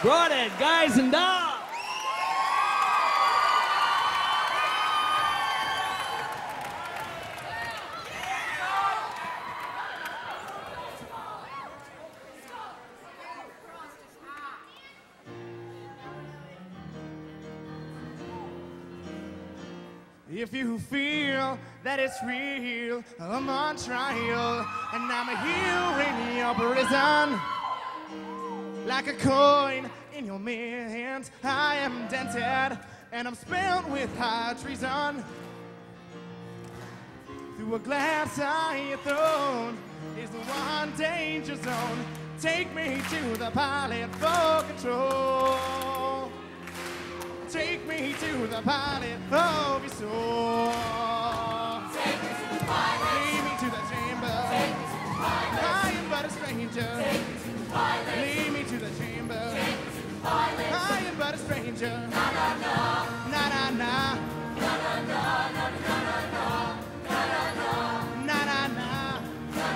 Brodhead, guys and dolls. If you feel that it's real, I'm on trial, and I'm here in your prison. Like a coin in your mere hands, I am dented, and I'm spelled with high treason. Through a glass eye thrown is the one danger zone. Take me to the pilot for control. Take me to the pilot of your soul. Stranger. Na na na. Na na na. Na na na. Na na na na. Na na na. Na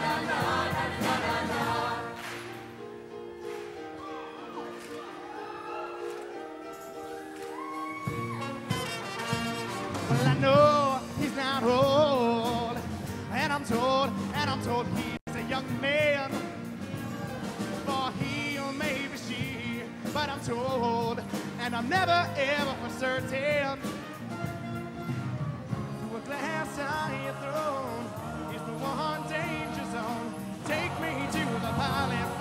na na. Na na na. Na na he's not old, and I'm told he's a young man. For he or maybe she, but I'm told, and I'm never ever for certain. Through a glass eye throne is the one danger zone. Take me to the pilot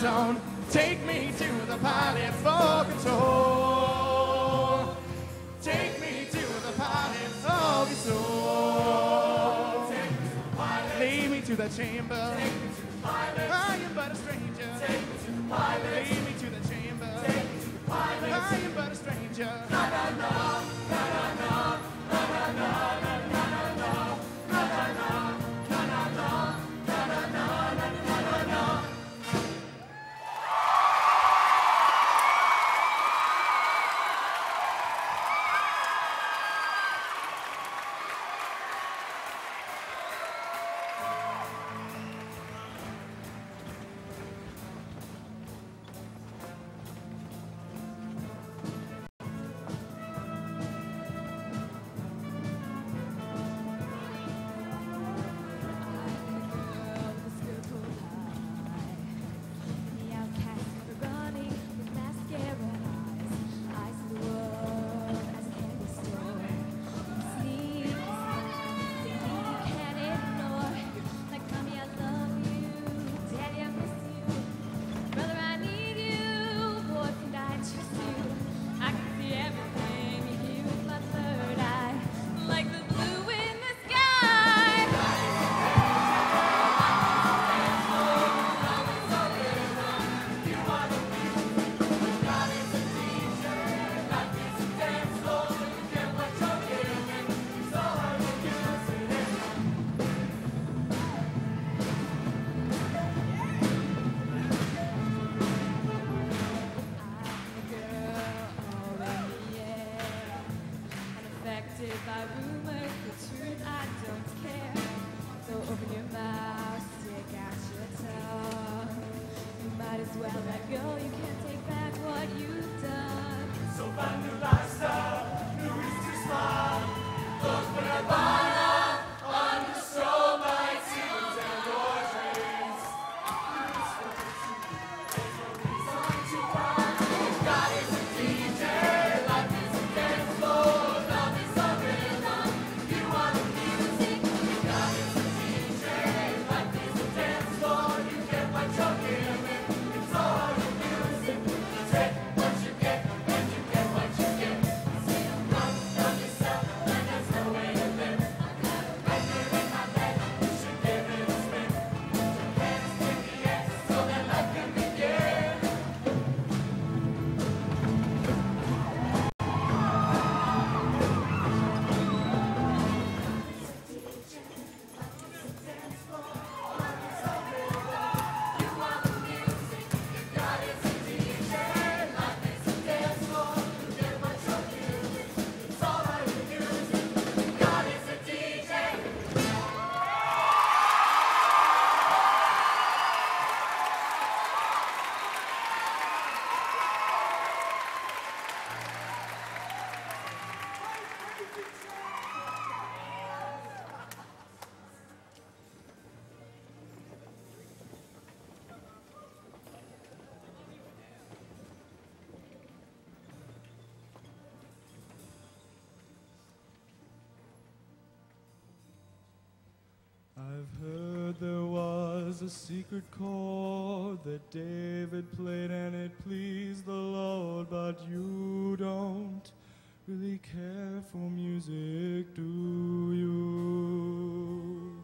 zone. Take me to the pilot for control. Take me to the pilot of your soul. Lead me to the chamber. I am but a stranger. Lead me to the chamber. I am but a stranger. Was a secret chord that David played and it pleased the Lord, but you don't really care for music, do you?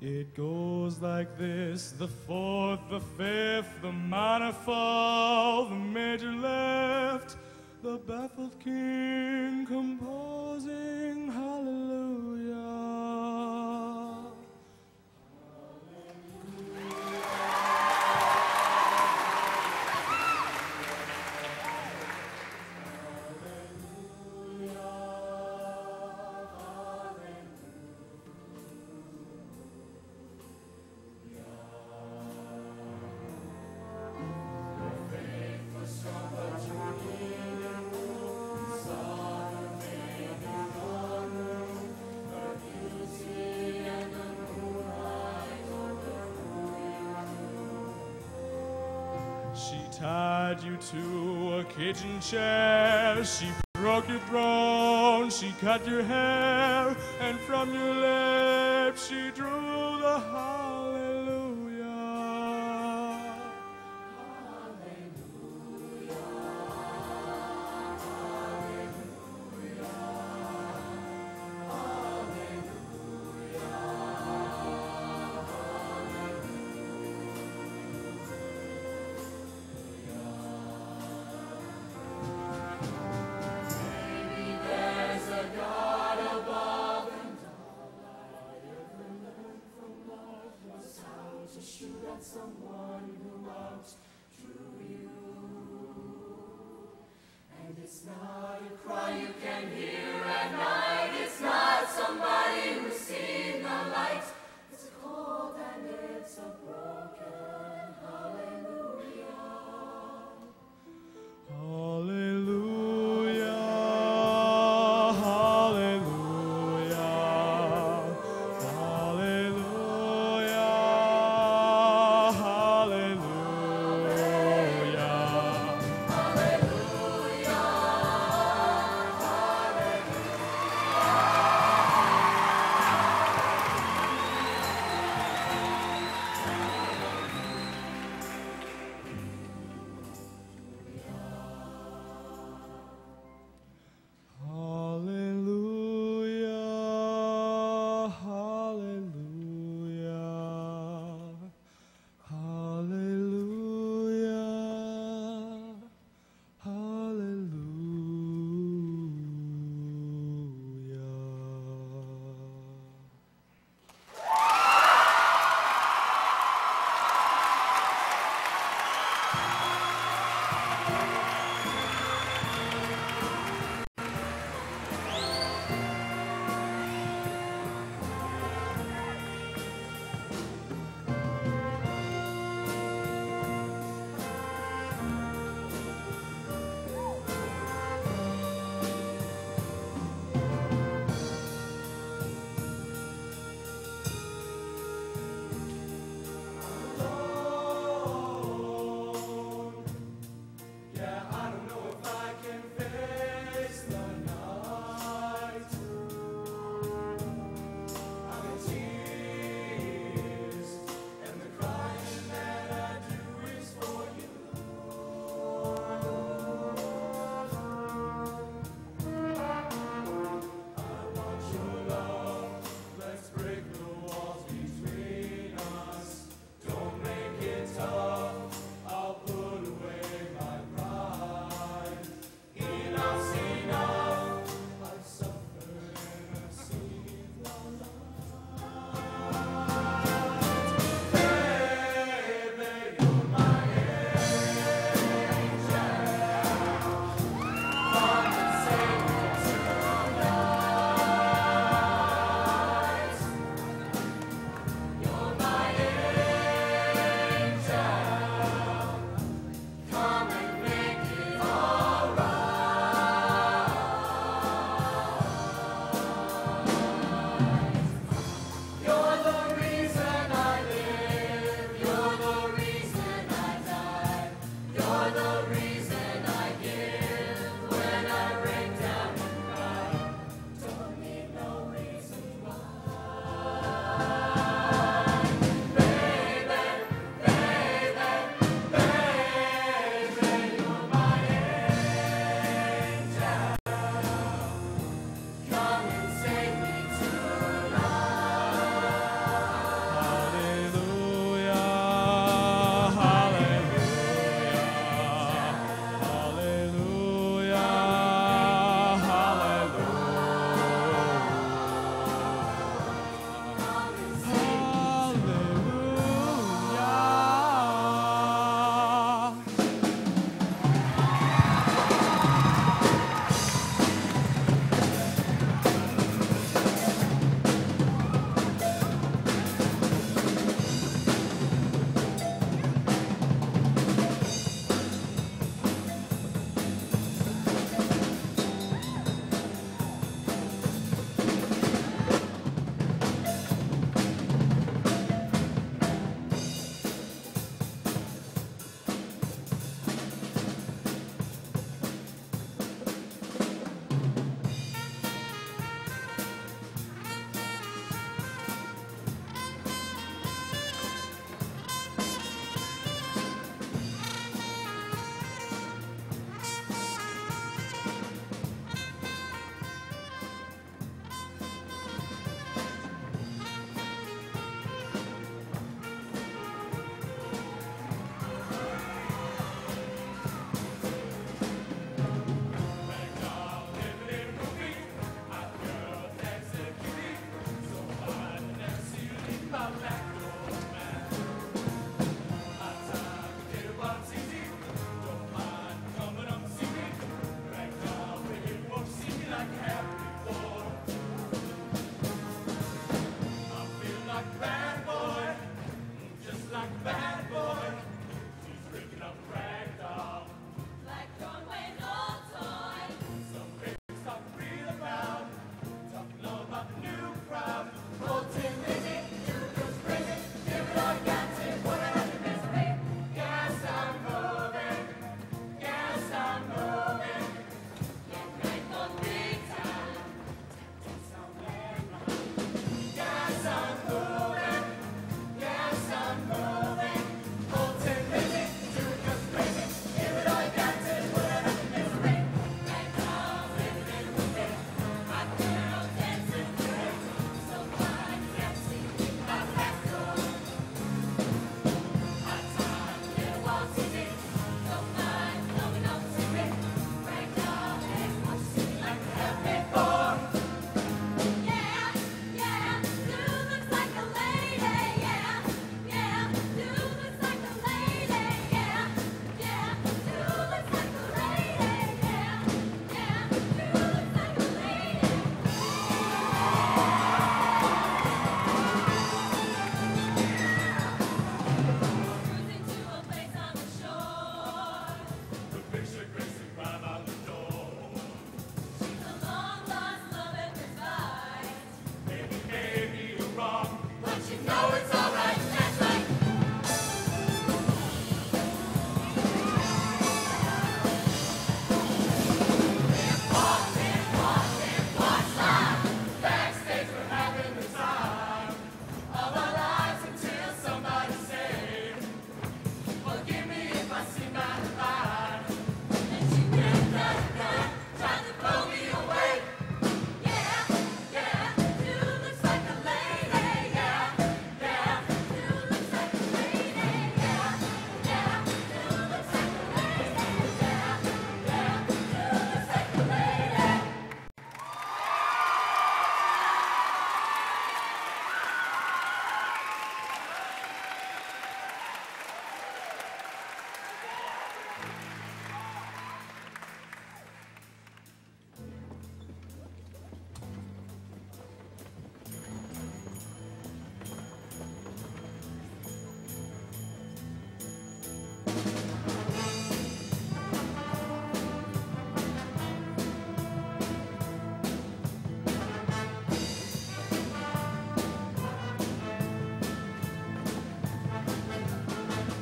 It goes like this the fourth, the fifth, the minor fall, the major left, the baffled king composing She tied you to a kitchen chair. She broke your throne. She cut your hair. And from your lips she drew the hallelujah. coração.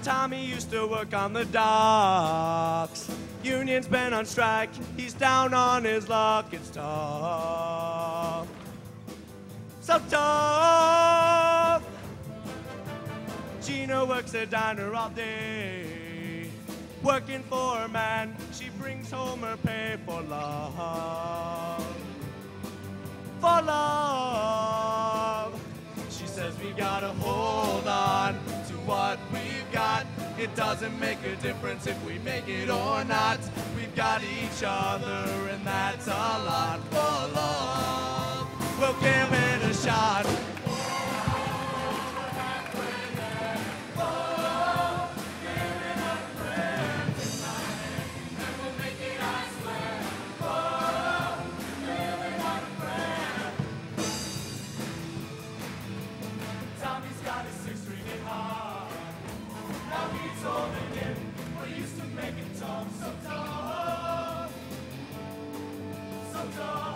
Tommy used to work on the docks. Union's been on strike, he's down on his luck. It's tough. So tough. Gina works a diner all day. Working for a man, she brings home her pay for love. For love. She says we gotta hold on it doesn't make a difference if we make it or not. We've got each other, and that's a lot for love. Well, give it a shot. Utah.